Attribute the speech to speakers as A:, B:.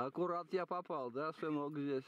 A: Аккурат я попал, да, сынок, здесь?